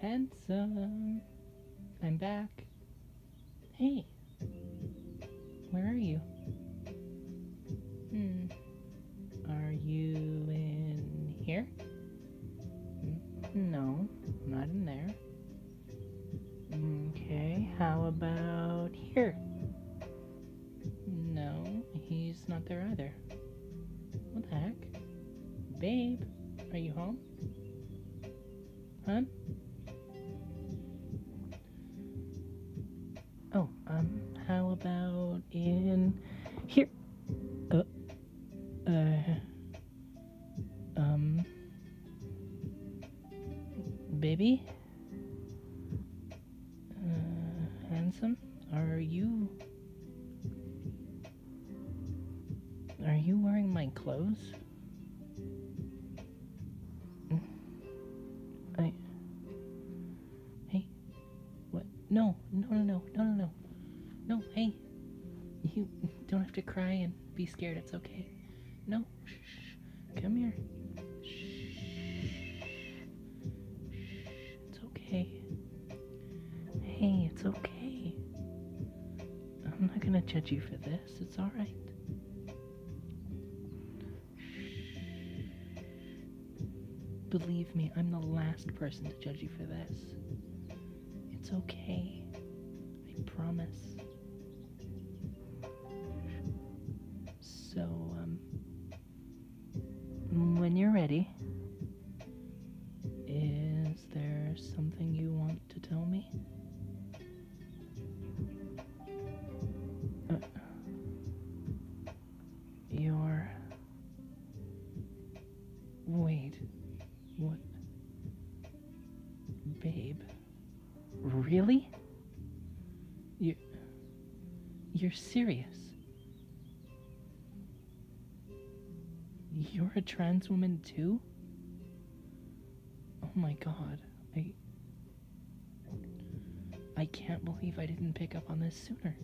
handsome. I'm back. Hey, where are you? Oh, um, how about in here? Uh, uh, um, baby? Uh, handsome? Are you. Are you wearing my clothes? Mm. I. Hey. What? No, cry and be scared. It's okay. No. Shh. Come here. Shh. Shh. It's okay. Hey, it's okay. I'm not gonna judge you for this. It's alright. Believe me, I'm the last person to judge you for this. It's okay. I promise. So, um, when you're ready, is there something you want to tell me? Uh, you're. Wait. What? Babe. Really? You. You're serious? You're a trans woman too? Oh my god. I. I can't believe I didn't pick up on this sooner.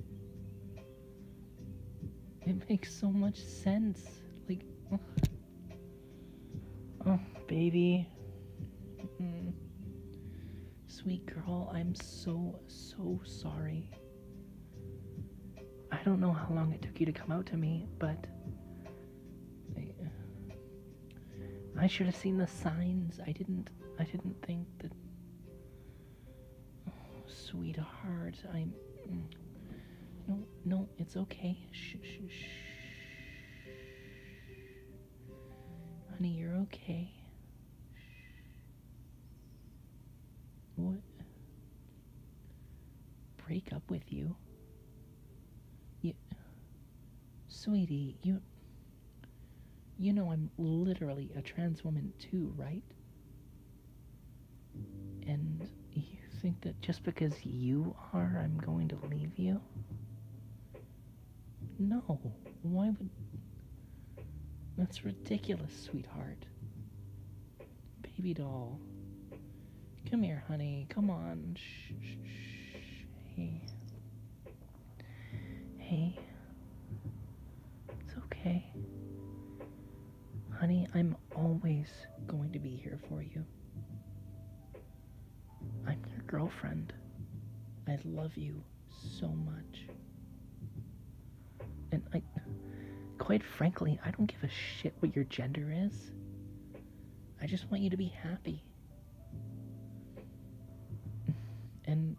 It makes so much sense. Like. Oh, baby. Mm. Sweet girl, I'm so, so sorry. I don't know how long it took you to come out to me, but. I should have seen the signs. I didn't. I didn't think that. Oh, sweetheart, I'm. mm. No, no, it's okay. Shh, shh, shh. Honey, you're okay. What? Break up with you? You. Sweetie, you. You know I'm literally a trans woman too, right? And you think that just because you are, I'm going to leave you? No. Why would. That's ridiculous, sweetheart. Baby doll. Come here, honey. Come on. Shh, shh, shh. Hey. Hey. Here for you. I'm your girlfriend. I love you so much. And I, quite frankly, I don't give a shit what your gender is. I just want you to be happy. And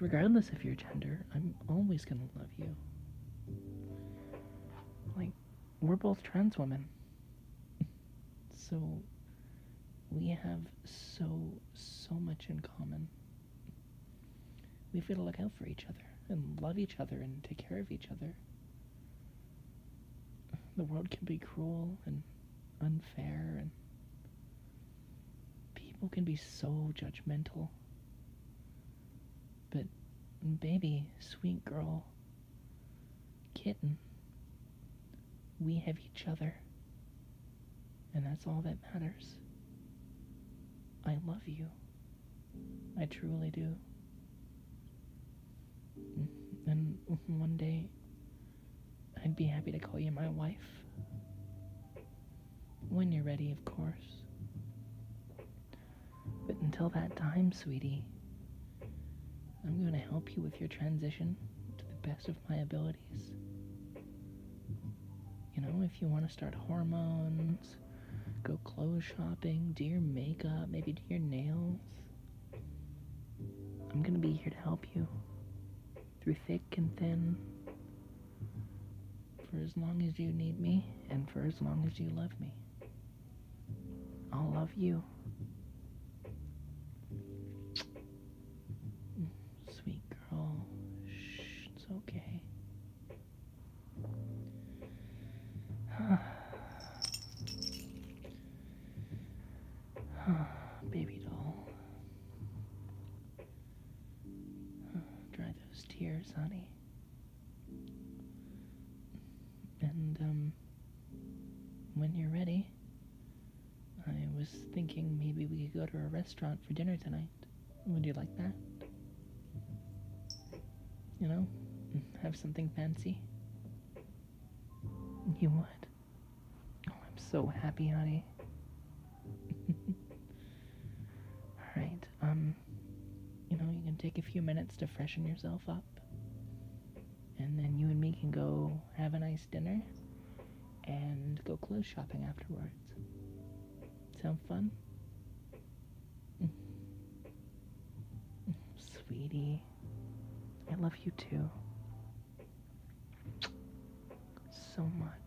regardless of your gender, I'm always gonna love you. Like, we're both trans women. So, we have so, so much in common. We've got to look out for each other and love each other and take care of each other. The world can be cruel and unfair, and people can be so judgmental. But, baby, sweet girl, kitten, we have each other. And that's all that matters. I love you. I truly do. And one day, I'd be happy to call you my wife. When you're ready, of course. But until that time, sweetie, I'm going to help you with your transition to the best of my abilities. You know, if you want to start hormones, go clothes shopping, do your makeup, maybe do your nails, I'm to be here to help you through thick and thin for as long as you need me and for as long as you love me. I'll love you. Sweet girl. Shh, it's okay. Baby doll. Dry those tears, honey. And, um, when you're ready, I was thinking maybe we could go to a restaurant for dinner tonight. Would you like that? You know, have something fancy? You would? Oh, I'm so happy, honey. Alright, um, you know, you can take a few minutes to freshen yourself up. And then you and me can go have a nice dinner and go clothes shopping afterwards. Sound fun? Sweetie, I love you too. So much.